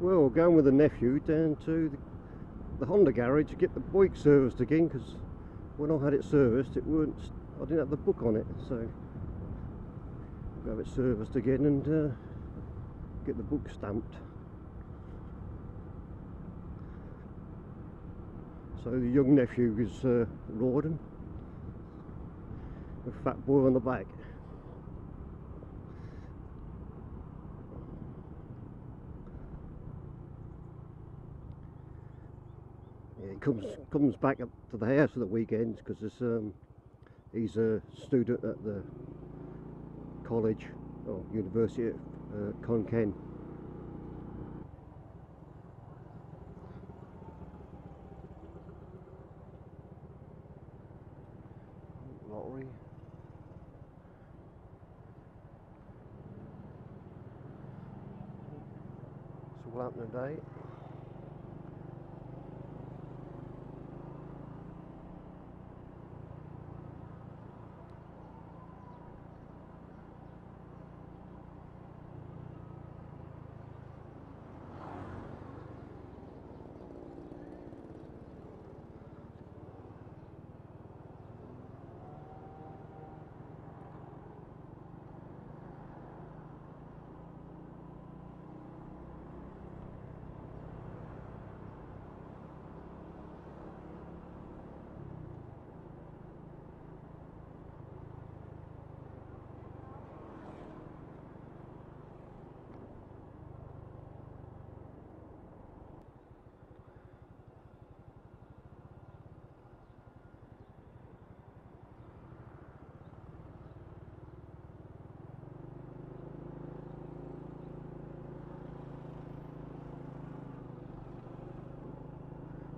Well, going with the nephew down to the, the Honda garage to get the bike serviced again because when I had it serviced, it weren't. I didn't have the book on it, so we'll have it serviced again and uh, get the book stamped. So the young nephew is uh, riding, a fat boy on the back. He comes comes back up to the house for the weekends because um, he's a student at the college or university at uh, Khon Kaen. Lottery. It's all happening today.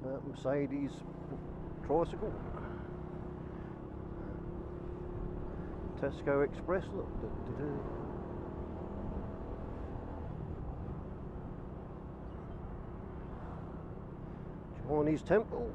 Uh, Mercedes tricycle. Tesco Express. Look. Du- du- du. Chinese temple.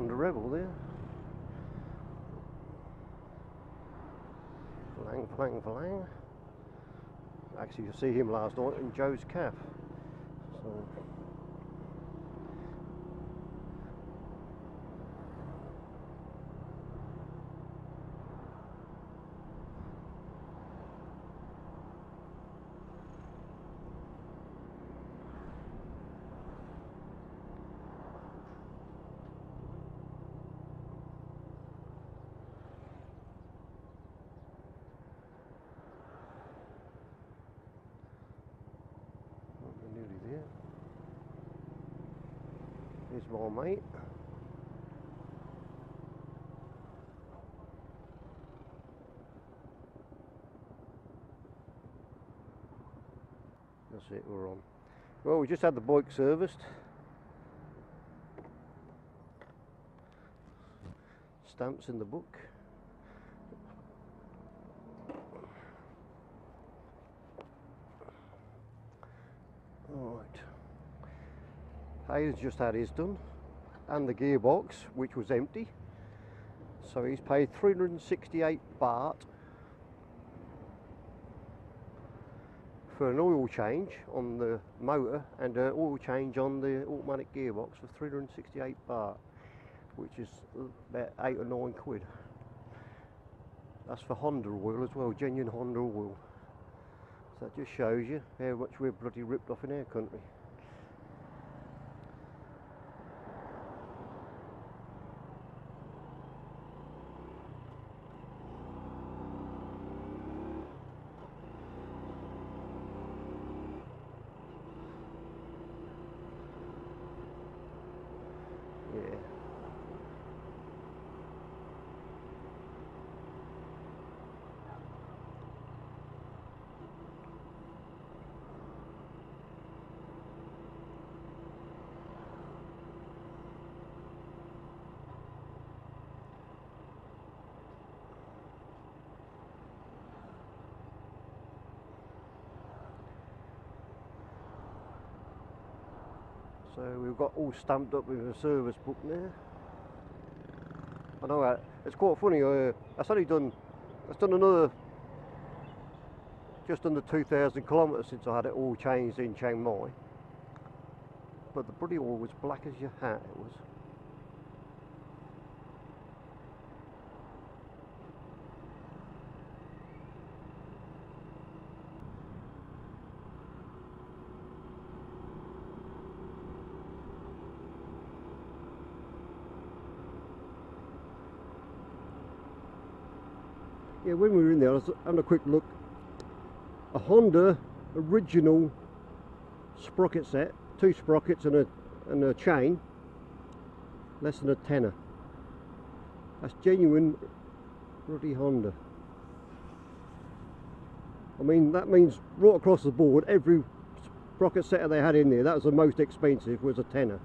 Honda Rebel there. Flang, flang, flang. Actually, you see him last night in Joe's Calf. So. We're nearly there. My mate. That's it, we're on. Well, we just had the bike serviced. Stamps in the book. Right. Hayes just had his done, and the gearbox, which was empty. So he's paid 368 baht for an oil change on the motor and an oil change on the automatic gearbox for 368 baht, which is about eight or nine quid. That's for Honda oil as well, genuine Honda oil. So that just shows you how much we're bloody ripped off in our country. Yeah. So we've got all stamped up with a service book there. I know that it's quite funny. Uh, I've only done, I've done another just under 2,000 kilometres since I had it all changed in Chiang Mai. But the bloody oil was black as your hat. It was. Yeah, when we were in there, I was having a quick look. A Honda original sprocket set, two sprockets and a and a chain, less than a tenner. That's genuine ruddy Honda. I mean, that means right across the board, every sprocket setter they had in there, that was the most expensive, was a tenner.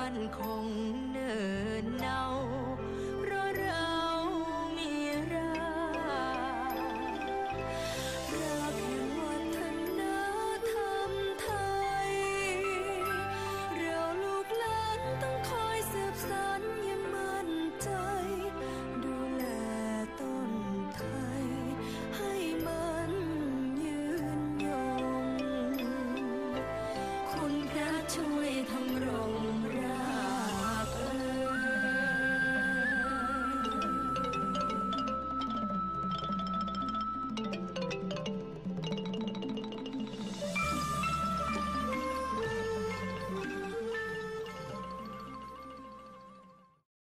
มันคงเนินเนา